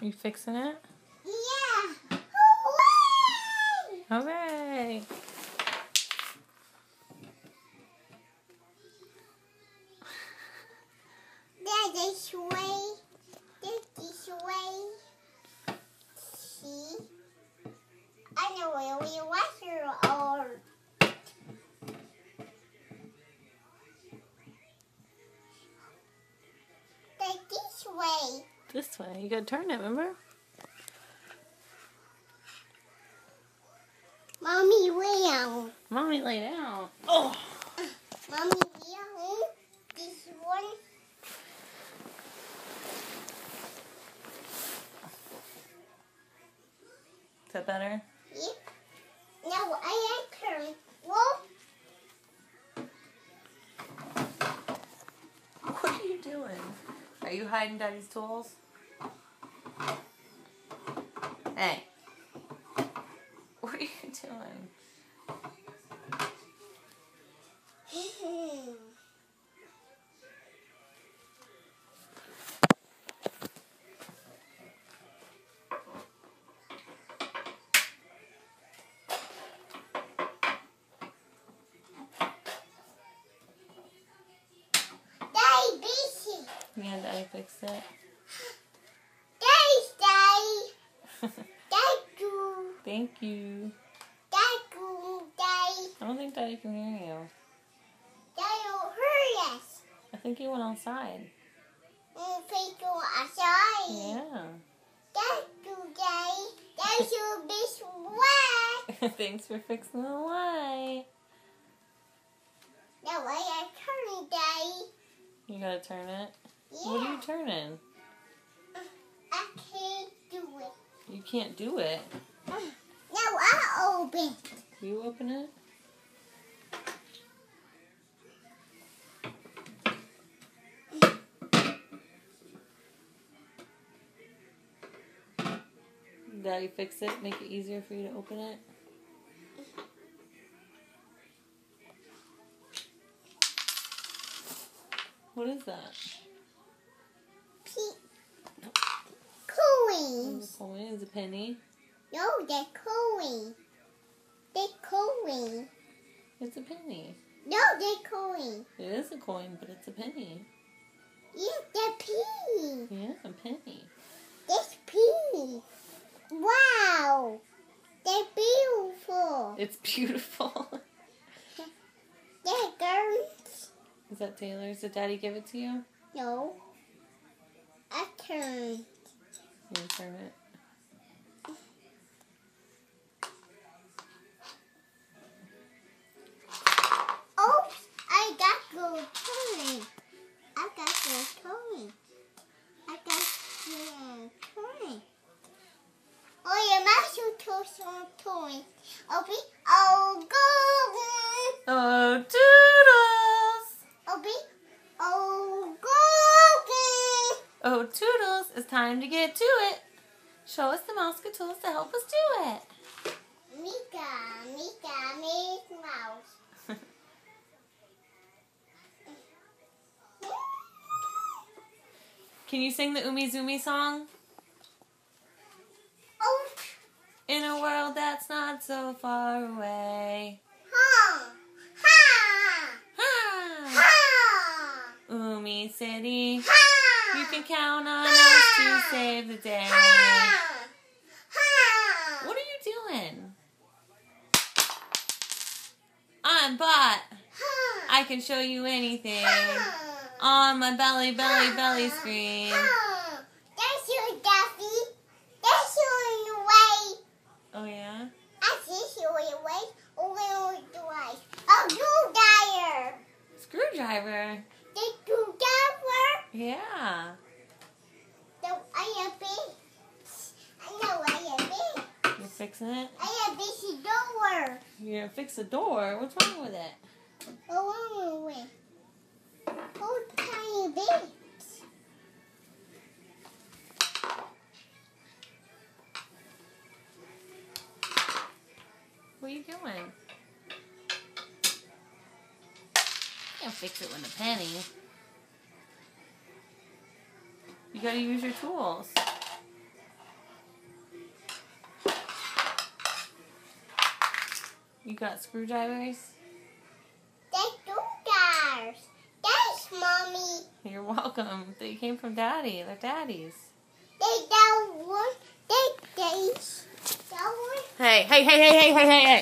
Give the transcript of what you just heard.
Are you fixing it? Yeah. Hooray! Hooray! There's this way. This way. See? I know where we water or There's this way. This way. You gotta turn it, remember? Mommy, where? Mommy lay down. Oh! Mommy, where? This one. Is that better? Yep. Now I turn. Whoa. What are you doing? Are you hiding Daddy's tools? Hey. What are you doing? Hmm. Yeah, Daddy fixed it. Daddy, Daddy. Daddy, Thank you. Daddy, Daddy. I don't think Daddy can hear you. Daddy will us. I think he went outside. And we go outside. Yeah. Daddy, Daddy. Daddy will be sweat. Thanks for fixing the light. Now I turn, Daddy. You gotta turn it. Yeah. What are you turning? I can't do it. You can't do it. Now I open. You open it? Daddy fix it, make it easier for you to open it. What is that? Pe- It's coins. a coin, it's a penny. No, they're coin. They're coin. It's a penny. No, they're coin. It is a coin, but it's a penny. Yeah, they're pea. Yeah, a penny. That's pea. Wow. They're beautiful. It's beautiful. They're girls. is that Taylor's? Did Daddy give it to you? No. Turn. You turn it. Oh, I got good turn. I got good turn. I got good turn. Oh, your master toast on toy. Obi, oh, golden. Oh, Toodles! Obi, oh, golden. Oh, Toodles, it's time to get to it. Show us the mouse tools to help us do it. Mika, Mika, Mickey Mouse. Can you sing the Umizoomi song? Oh, In a world that's not so far away. ha, ha, Ha! ha, Umi City, ha. Can count on us to save the day. Ha, ha. What are you doing? I'm Bot. I can show you anything on my belly, belly, belly screen. That's your Daffy. That's your way. Oh, yeah? I see your way. Where do I? Oh, you dire. Screwdriver. The screwdriver. Yeah. The I am big. I know I am big. You're fixing it? I am busy door. You're gonna fix the door. What's wrong with it? What's Oh, wait. Oh, tiny bit. What are you doing? Can't fix it with a penny. You gotta use your tools. You got screwdrivers? They do guys. Thanks, mommy. You're welcome. They came from daddy. They're daddy's. They don't want. They they. Don't want. Hey, hey, hey, hey, hey, hey, hey, hey.